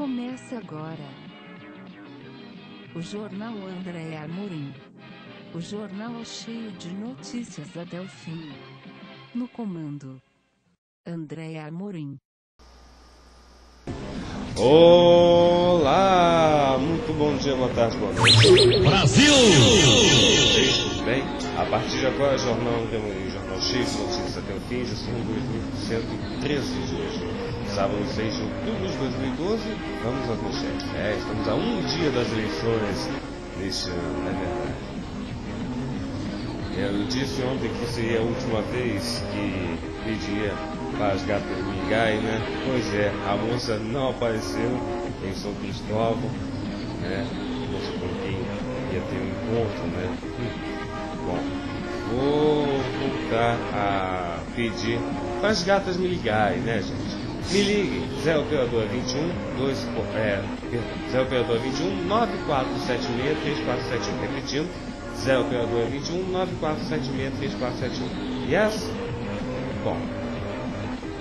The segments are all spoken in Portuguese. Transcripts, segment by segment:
Começa agora. O Jornal André Amorim. O jornal cheio de notícias até o fim. No comando. André Amorim. Olá! Muito bom dia, boa tarde, boa noite. Brasil! Bem? A partir de agora, Jornal André Amorim, jornal de notícias até o fim, já são 2113 de hoje. Sábado 6 de outubro de 2012, vamos às manchetes. É, estamos a um dia das eleições neste ano, é verdade. Eu disse ontem que seria a última vez que pedia para as gatas ligarem, né? Pois é, a moça não apareceu em São Cristóvão, né? Moça com quem ia ter um encontro, né? Bom, vou voltar a pedir para as gatas me ligarem, né, gente? Me liguem, Zé Operador 21, 2, é, perdão, Zé Operador 21, 9476 3471, repetindo, Zé Operador 21, 9476 3471. Yes? Bom,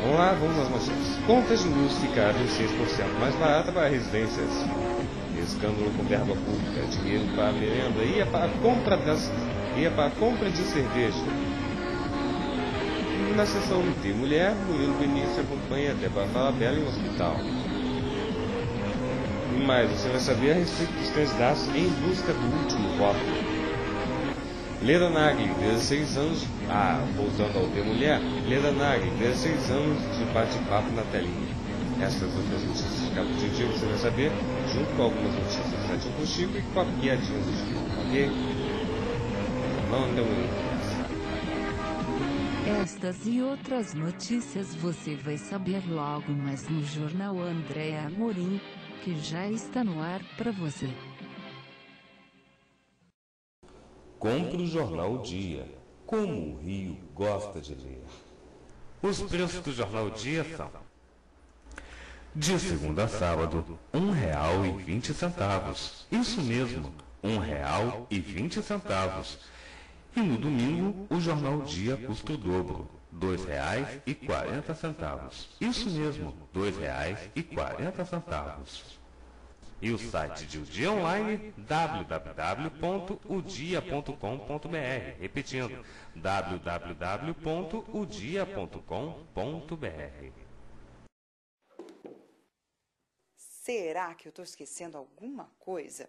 vamos lá, vamos às manchetes. Contas de luz ficaram 6% mais barata para residências. Escândalo com verba pública, dinheiro para merenda ia para a compra das, ia para a compra de cerveja. Na sessão de mulher, Murilo Benício acompanha até para falar bela em um hospital. Mais, você vai saber a respeito dos candidatos em busca do último voto. Leda Nagli, 16 anos. Ah, voltando ao de mulher, Leda Nagli, 16 anos de bate-papo na telinha. Essas outras notícias de cabo de dia você vai saber, junto com algumas notícias do Sete Chico e com a piadinha do Chico, ok? Estas e outras notícias você vai saber logo mais no Jornal André Amorim, que já está no ar para você. Compre o jornal Dia, como o Rio gosta de ler. Os preços do jornal Dia são de segunda a sábado, um real e vinte centavos. Isso mesmo, um real e no domingo, o jornal Dia custa o dobro, quarenta centavos. Isso mesmo, e quarenta centavos. E o site de O Dia Online, www.udia.com.br. Repetindo, www.udia.com.br. Será que eu estou esquecendo alguma coisa?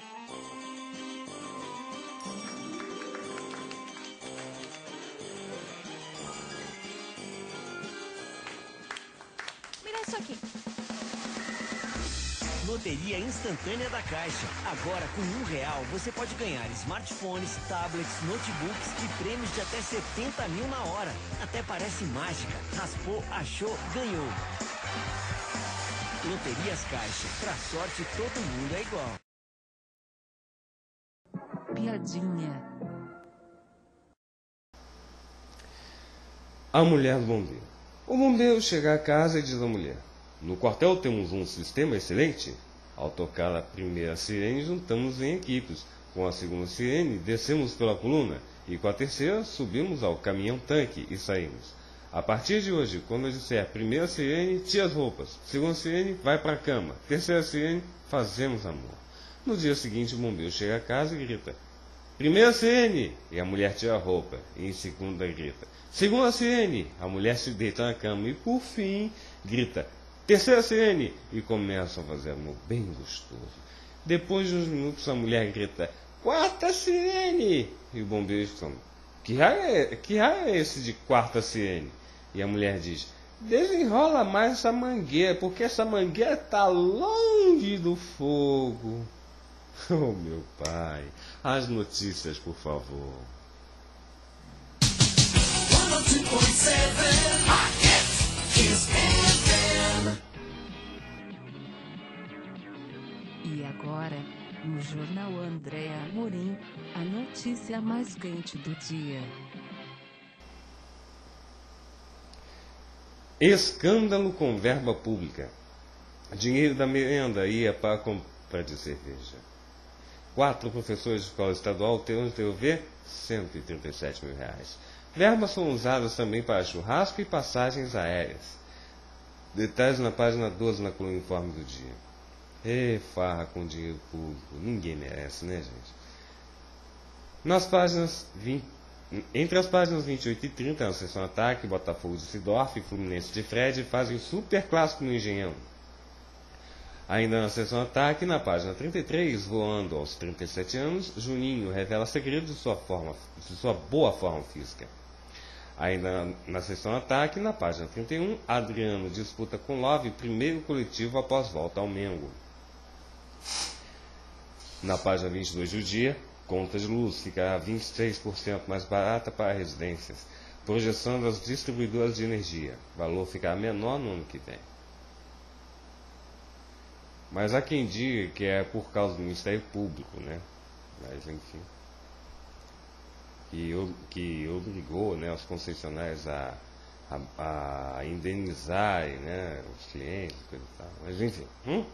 Loteria instantânea da Caixa. Agora, com um real, você pode ganhar smartphones, tablets, notebooks e prêmios de até 70 mil na hora. Até parece mágica. Raspou, achou, ganhou. Loterias Caixa. Pra sorte, todo mundo é igual. Piadinha. A mulher do bombeiro. O bombeiro chega a casa e diz à mulher: No quartel temos um sistema excelente. Ao tocar a primeira sirene, juntamos em equipes. Com a segunda sirene, descemos pela coluna. E com a terceira, subimos ao caminhão-tanque e saímos. A partir de hoje, quando eu disser primeira sirene, tira as roupas. Segunda sirene, vai para a cama. Terceira sirene, fazemos amor. No dia seguinte, o bombeiro chega a casa e grita: Primeira sirene! E a mulher tira a roupa. E em segunda grita: Segunda sirene! A mulher se deita na cama e, por fim, grita: Terceira sirene! E começam a fazer amor bem gostoso. Depois de uns minutos, a mulher grita: Quarta sirene! E o bombeiro exclama: que raio, é, que raio é esse de quarta sirene? E a mulher diz: Desenrola mais essa mangueira, porque essa mangueira está longe do fogo. Oh, meu pai, as notícias, por favor. E agora, No Jornal Andréa Amorim, a notícia mais quente do dia. Escândalo com verba pública. Dinheiro da merenda ia para a compra de cerveja. Quatro professores de escola estadual terão de ver 137 mil reais. Verbas são usadas também para churrasco e passagens aéreas. Detalhes na página 12 na coluna Informe do Dia. E farra com dinheiro público. Ninguém merece, né, gente? Nas páginas 20, entre as páginas 28 e 30, na seção ataque, Botafogo de Sidorf e Fluminense de Fred fazem super clássico no Engenhão. Ainda na seção ataque, na página 33, voando aos 37 anos, Juninho revela segredos de sua, forma, de sua boa forma física. Ainda na, na seção ataque, na página 31, Adriano disputa com Love primeiro coletivo após volta ao Mengo. Na página 22 do dia, conta de luz ficará 26% mais barata para residências, projeção das distribuidoras de energia. Valor ficará menor no ano que vem. Mas há quem diga que é por causa do Ministério Público, né? Mas enfim. Que, que obrigou né, os concessionários a, a, a né, os clientes, coisa e tal. Mas enfim. Hum?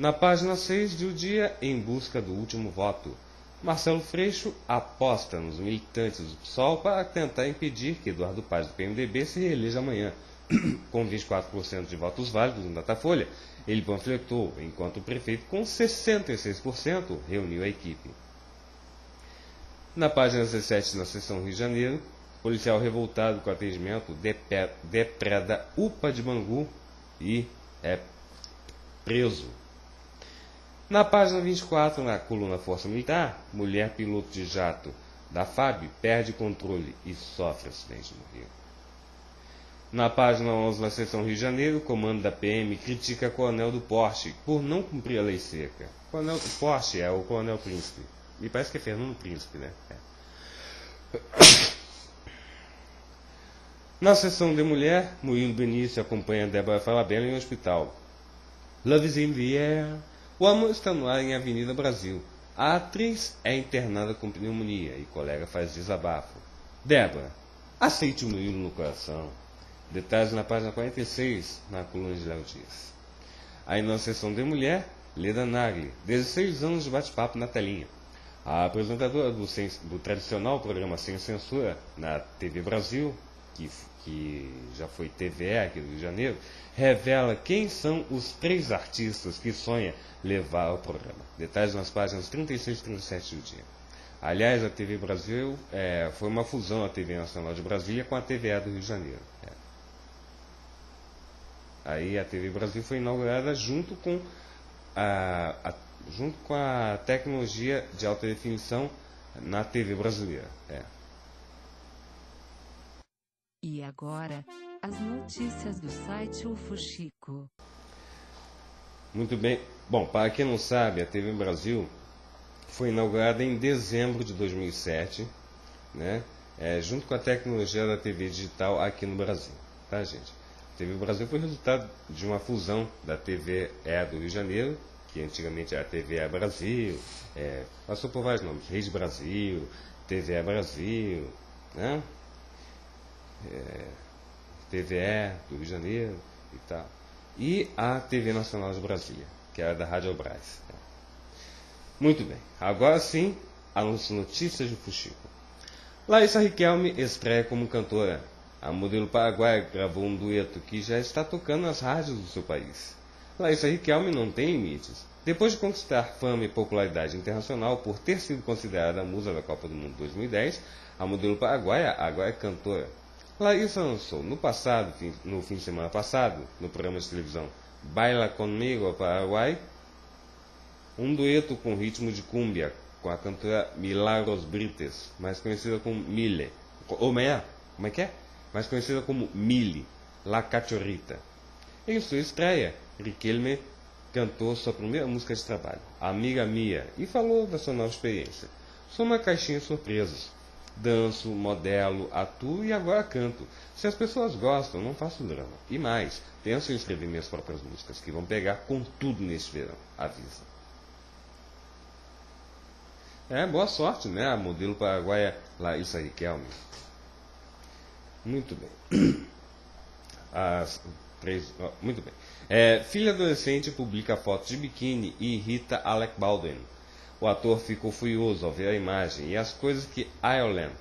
Na página 6 de O Dia, em busca do último voto, Marcelo Freixo aposta nos militantes do PSOL para tentar impedir que Eduardo Paz do PMDB se reeleja amanhã. com 24% de votos válidos no Datafolha, ele panfletou, enquanto o prefeito, com 66%, reuniu a equipe. Na página 17, na seção Rio de Janeiro, policial revoltado com o atendimento depreda UPA de Bangu e é preso. Na página 24, na coluna Força Militar, mulher piloto de jato da FAB perde controle e sofre acidente no Rio. Na página 11, na seção Rio de Janeiro, o comando da PM critica coronel do Porsche por não cumprir a lei seca. O coronel do Porsche é o coronel Príncipe. Me parece que é Fernando Príncipe, né? É. Na seção de mulher, Murilo Benício acompanha Débora Falabella em um hospital. Love's in the air. O amor está no ar em Avenida Brasil. A atriz é internada com pneumonia e colega faz desabafo. Débora, aceite o Murilo no coração. Detalhes na página 46, na coluna de Léo Dias. Na sessão de mulher, Leda Nagli, 16 anos de bate-papo na telinha. A apresentadora do, do, tradicional programa Sem Censura na TV Brasil, que, que já foi TVE aqui do Rio de Janeiro, revela quem são os três artistas que sonha levar ao programa. Detalhes nas páginas 36 e 37 do dia. Aliás, a TV Brasil é, foi uma fusão da TV Nacional de Brasília com a TVA do Rio de Janeiro. É. Aí a TV Brasil foi inaugurada junto com a, a, junto com a tecnologia de alta definição na TV brasileira. É. Agora, as notícias do site UFO Chico. Muito bem. Bom, para quem não sabe, a TV Brasil foi inaugurada em dezembro de 2007, né? É, junto com a tecnologia da TV digital aqui no Brasil, tá, gente? A TV Brasil foi resultado de uma fusão da TV E do Rio de Janeiro, que antigamente era TV Brasil, é, passou por vários nomes, Reis Brasil, TV Brasil, né? É, TVE do Rio de Janeiro e tal e a TV Nacional de Brasília, que era da Rádio Brás. Muito bem, agora sim, as notícias do Fuxico. Larissa Riquelme estreia como cantora. A modelo paraguaia gravou um dueto que já está tocando nas rádios do seu país. Larissa Riquelme não tem limites. Depois de conquistar fama e popularidade internacional por ter sido considerada a musa da Copa do Mundo 2010, a modelo paraguaia agora é cantora. Larissa lançou no passado, no fim de semana passado, no programa de televisão Baila Comigo Paraguai, um dueto com ritmo de cúmbia com a cantora Milagros Brites, mais conhecida como Mile. Ou meia, como é que é? Mais conhecida como Mili, La Cachorrita. Em sua estreia, Riquelme cantou sua primeira música de trabalho, Amiga Mia, e falou da sua nova experiência. Sou uma caixinha de surpresas danço, modelo, atuo e agora canto. Se as pessoas gostam, não faço drama. E mais, penso em escrever minhas próprias músicas, que vão pegar com tudo neste verão, avisa. É, boa sorte, né? A modelo paraguaia Larissa Riquelme. Muito bem. As três. Muito bem. É, filha adolescente publica foto de biquíni e irrita Alec Baldwin. O ator ficou furioso ao ver a imagem e as coisas que Ireland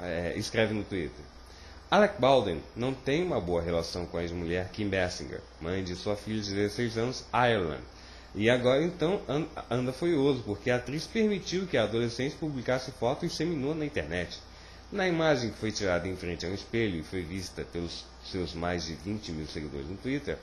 é, escreve no Twitter. Alec Baldwin não tem uma boa relação com a ex-mulher Kim Basinger, mãe de sua filha de 16 anos, Ireland. E agora então anda furioso, porque a atriz permitiu que a adolescente publicasse fotos seminua na internet. Na imagem que foi tirada em frente a um espelho e foi vista pelos seus mais de 20 mil seguidores no Twitter,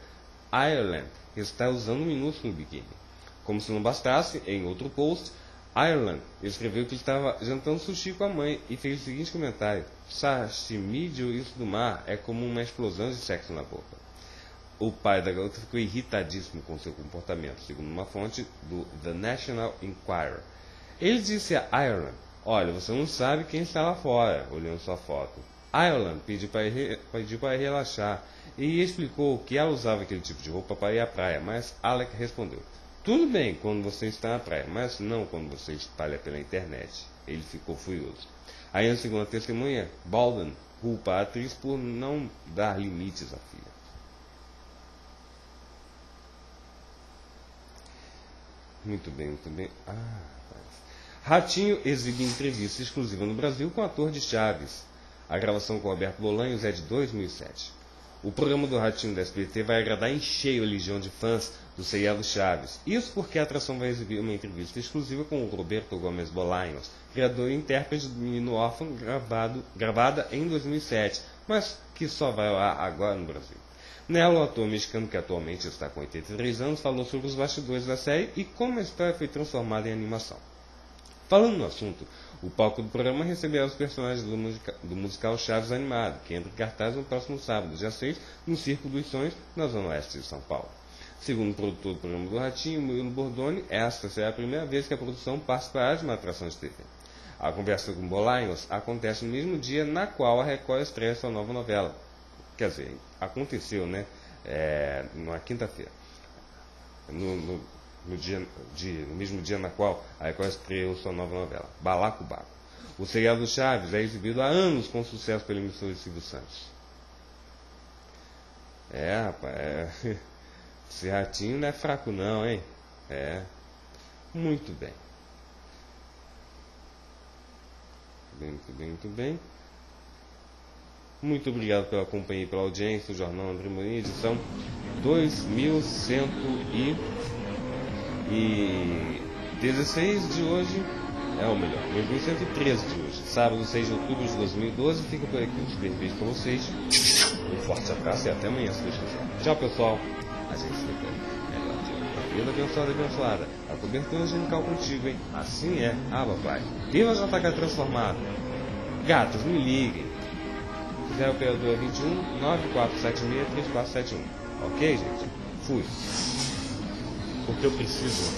Ireland está usando um minúsculo biquíni. Como se não bastasse, em outro post, Ireland escreveu que estava jantando sushi com a mãe e fez o seguinte comentário: Sashimi de ouriço do mar é como uma explosão de sexo na boca. O pai da garota ficou irritadíssimo com seu comportamento, segundo uma fonte do The National Enquirer. Ele disse a Ireland: Olha, você não sabe quem está lá fora, olhando sua foto. Ireland pediu para, pediu para relaxar e explicou que ela usava aquele tipo de roupa para ir à praia, mas Alec respondeu: tudo bem quando você está na praia, mas não quando você espalha pela internet. Ele ficou furioso. Aí, na segunda testemunha, Baldwin culpa a atriz por não dar limites à filha. Muito bem, muito bem. Ah, Ratinho exibe entrevista exclusiva no Brasil com o ator de Chaves. A gravação com Roberto Bolanhos é de 2007. O programa do Ratinho da SBT vai agradar em cheio a legião de fãs do seriado Chaves. Isso porque a atração vai exibir uma entrevista exclusiva com o Roberto Gomes Bolanhos, criador e intérprete do Menino Órfão, gravado, gravada em 2007, mas que só vai lá agora no Brasil. Nela, o ator mexicano, que atualmente está com 83 anos, falou sobre os bastidores da série e como a história foi transformada em animação. Falando no assunto, o palco do programa receberá os personagens do, musica do, musical Chaves Animado, que entra em cartaz no próximo sábado, dia 6, no Circo dos Sonhos, na Zona Oeste de São Paulo. Segundo o produtor do programa do Ratinho, Murilo Bordoni, esta será a primeira vez que a produção participará de uma atração de TV. A conversa com Bolanhos acontece no mesmo dia na qual a Record estreia sua nova novela. Quer dizer, aconteceu, né? É, na quinta-feira. No, no, no, dia, no mesmo dia na qual a Record estreou sua nova novela, Balacobaco. O seriado Chaves é exibido há anos com sucesso pela emissora de Silvio Santos. É, rapaz, é... esse ratinho não é fraco não, hein? É. Muito bem. Muito bem, muito bem. Muito obrigado pela companhia e pela audiência. O Jornal André Morim, edição 2100 e e 16 de hoje é o melhor, 2113 de hoje, sábado 6 de outubro de 2012. Fica por aqui um super beijo pra vocês. Um forte abraço e até amanhã, se Deus quiser. Tchau, pessoal. A gente se vê. Melhor dia. Vida abençoada, abençoada. A cobertura angelical contigo, hein? Assim é. Ah, papai. Viva JK transformado. Gatos, me liguem. Se quiser operador 21 9476 3471. Ok, gente? Fui porque eu preciso